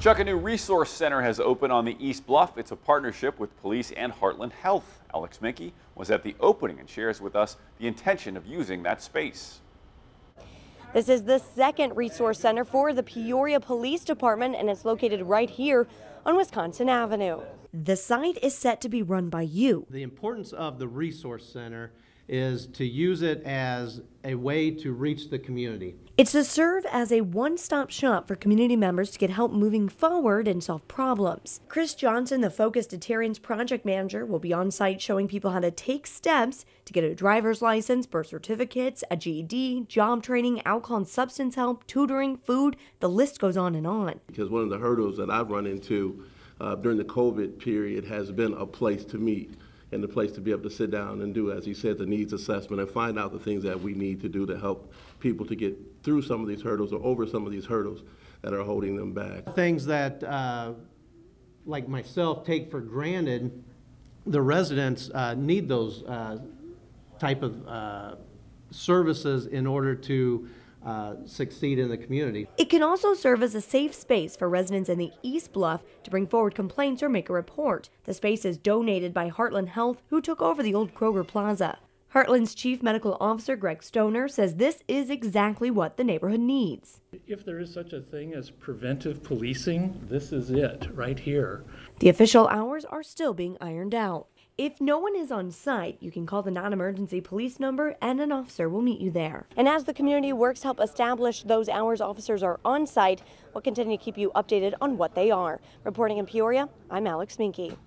Chuck, a new resource center has opened on the East Bluff. It's a partnership with police and Heartland Health. Alex Minky was at the opening and shares with us the intention of using that space. This is the second resource center for the Peoria Police Department, and it's located right here on Wisconsin Avenue. The site is set to be run by you. The importance of the resource center is to use it as a way to reach the community. It's to serve as a one stop shop for community members to get help moving forward and solve problems. Chris Johnson, the Focus Deterrence project manager, will be on site showing people how to take steps to get a driver's license, birth certificates, a GED, job training, alcohol and substance help, tutoring, food. The list goes on and on. Because one of the hurdles that I've run into uh, during the COVID period has been a place to meet and the place to be able to sit down and do, as he said, the needs assessment and find out the things that we need to do to help people to get through some of these hurdles or over some of these hurdles that are holding them back. Things that, uh, like myself, take for granted, the residents uh, need those uh, type of uh, services in order to uh, succeed in the community. It can also serve as a safe space for residents in the East Bluff to bring forward complaints or make a report. The space is donated by Heartland Health, who took over the old Kroger Plaza. Heartland's Chief Medical Officer Greg Stoner says this is exactly what the neighborhood needs. If there is such a thing as preventive policing, this is it right here. The official hours are still being ironed out. If no one is on site, you can call the non emergency police number and an officer will meet you there. And as the community works help establish those hours officers are on site, we'll continue to keep you updated on what they are. Reporting in Peoria, I'm Alex Minky.